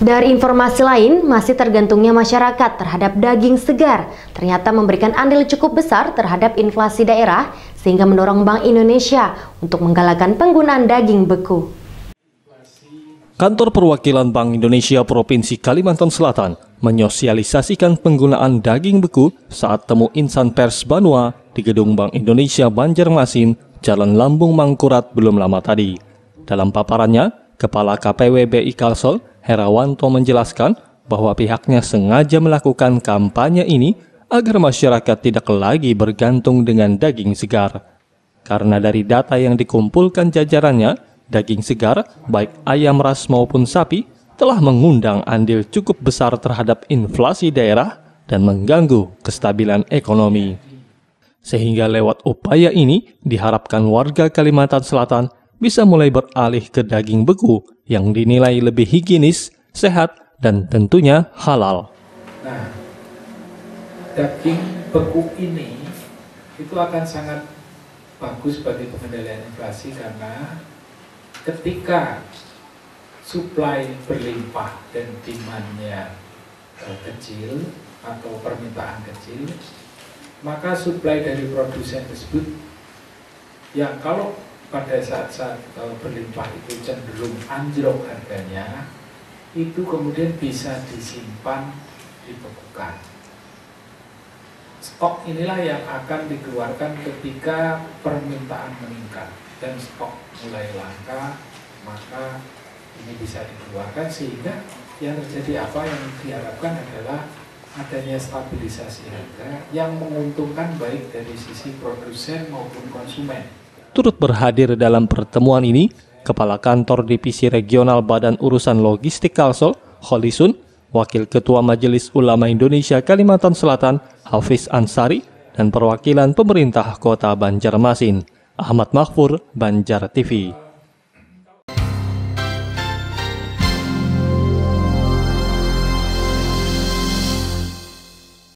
Dari informasi lain, masih tergantungnya masyarakat terhadap daging segar ternyata memberikan andil cukup besar terhadap inflasi daerah sehingga mendorong Bank Indonesia untuk menggalakkan penggunaan daging beku. Kantor Perwakilan Bank Indonesia Provinsi Kalimantan Selatan menyosialisasikan penggunaan daging beku saat temu insan pers Banua di Gedung Bank Indonesia Banjarmasin, Jalan Lambung Mangkurat belum lama tadi. Dalam paparannya, Kepala KPW BI Kalsel, Herawanto menjelaskan bahwa pihaknya sengaja melakukan kampanye ini agar masyarakat tidak lagi bergantung dengan daging segar. Karena dari data yang dikumpulkan jajarannya, daging segar, baik ayam ras maupun sapi, telah mengundang andil cukup besar terhadap inflasi daerah dan mengganggu kestabilan ekonomi. Sehingga lewat upaya ini diharapkan warga Kalimantan Selatan bisa mulai beralih ke daging beku yang dinilai lebih higienis, sehat, dan tentunya halal. Nah, daging beku ini itu akan sangat bagus bagi pengendalian inflasi karena ketika supply berlimpah dan demandnya uh, kecil atau permintaan kecil, maka supply dari produsen tersebut yang kalau pada saat-saat uh, berlimpah itu cenderung anjlok harganya, itu kemudian bisa disimpan, dibekukan. Stok inilah yang akan dikeluarkan ketika permintaan meningkat dan stok mulai langka, maka ini bisa dikeluarkan sehingga yang terjadi apa yang diharapkan adalah adanya stabilisasi harga yang menguntungkan baik dari sisi produsen maupun konsumen. Turut berhadir dalam pertemuan ini, Kepala Kantor Divisi Regional Badan Urusan Logistik Kalsel, Holisun, Wakil Ketua Majelis Ulama Indonesia Kalimantan Selatan, Hafiz Ansari, dan perwakilan pemerintah kota Banjarmasin. Ahmad Mahfur, Banjar TV.